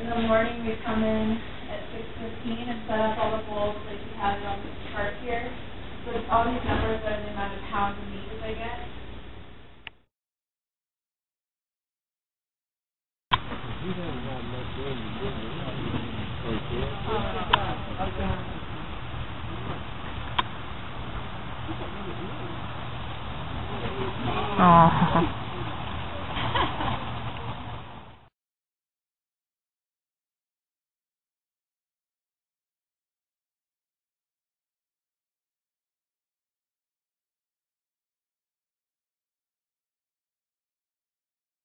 In the morning, we come in at six fifteen and set up all the bowls like you have on this chart here. So it's all these numbers are the amount of pounds Oh.